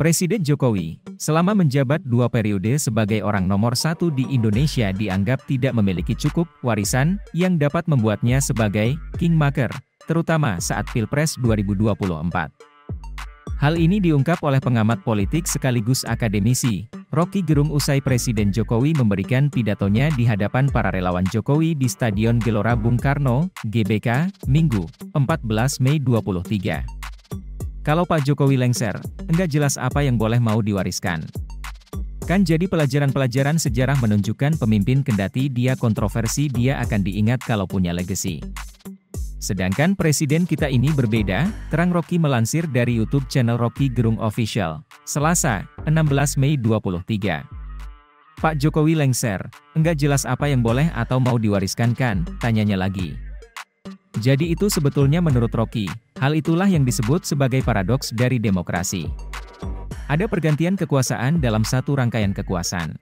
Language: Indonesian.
Presiden Jokowi, selama menjabat dua periode sebagai orang nomor satu di Indonesia dianggap tidak memiliki cukup warisan yang dapat membuatnya sebagai kingmaker, terutama saat Pilpres 2024. Hal ini diungkap oleh pengamat politik sekaligus akademisi, Rocky Gerung usai Presiden Jokowi memberikan pidatonya di hadapan para relawan Jokowi di Stadion Gelora Bung Karno, GBK, Minggu, 14 Mei 2023. Kalau Pak Jokowi lengser, enggak jelas apa yang boleh mau diwariskan. Kan jadi pelajaran-pelajaran sejarah menunjukkan pemimpin kendati dia kontroversi dia akan diingat kalau punya legacy. Sedangkan presiden kita ini berbeda, terang Rocky melansir dari YouTube channel Rocky Gerung Official, Selasa, 16 Mei 23. Pak Jokowi lengser, enggak jelas apa yang boleh atau mau diwariskan kan, tanyanya lagi. Jadi itu sebetulnya menurut Rocky, hal itulah yang disebut sebagai paradoks dari demokrasi. Ada pergantian kekuasaan dalam satu rangkaian kekuasaan.